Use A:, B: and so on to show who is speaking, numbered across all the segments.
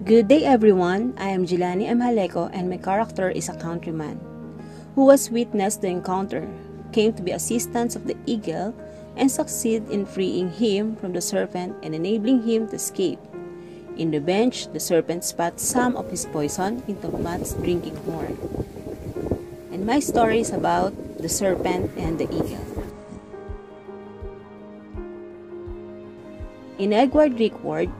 A: Good day everyone, I am Jilani M. Haleko and my character is a countryman who was witnessed the encounter, came to be assistants of the eagle and succeed in freeing him from the serpent and enabling him to escape. In revenge, the serpent spat some of his poison into Matt's drinking horn. And my story is about the serpent and the eagle. In Edward Rickford,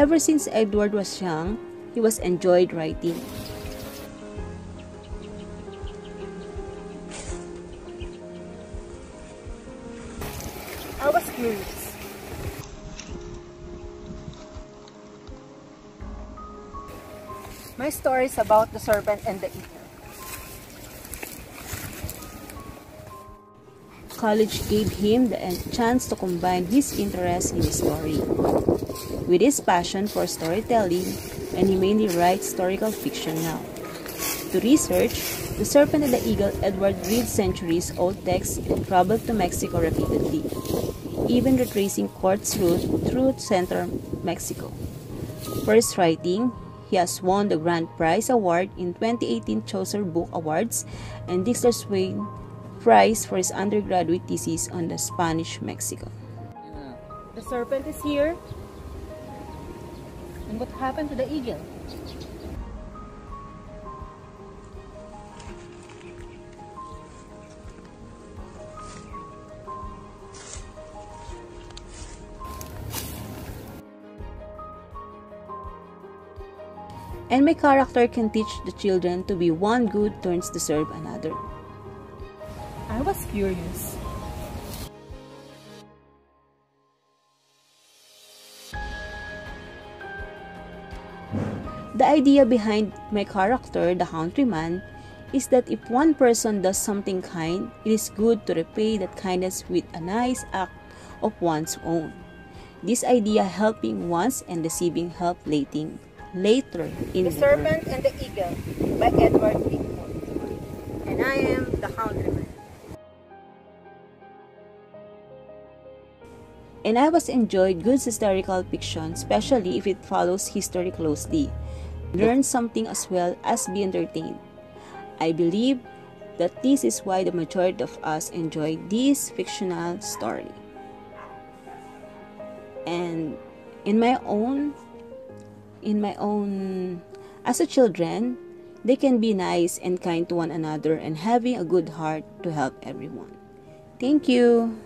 A: ever since Edward was young, he was enjoyed writing. I was curious. My story is about the serpent and the eagle. College gave him the chance to combine his interest in story with his passion for storytelling, and he mainly writes historical fiction now. To research, The Serpent and the Eagle, Edward reads centuries-old texts and traveled to Mexico repeatedly, even retracing Cortés's route through central Mexico. For his writing, he has won the Grand Prize Award in 2018 Chaucer Book Awards and Dexter Swain prize for his undergraduate thesis on the Spanish Mexico. The serpent is here. And what happened to the eagle? And my character can teach the children to be one good turns to serve another. I was curious. The idea behind my character, the countryman, is that if one person does something kind, it is good to repay that kindness with a nice act of one's own. This idea helping once and receiving help lating, later in
B: The Serpent and the Eagle by Edward Rickford. And I am the countryman.
A: And I was enjoyed good historical fiction, especially if it follows history closely. Learn something as well as be entertained. I believe that this is why the majority of us enjoy this fictional story. And in my own in my own as a children, they can be nice and kind to one another and having a good heart to help everyone. Thank you.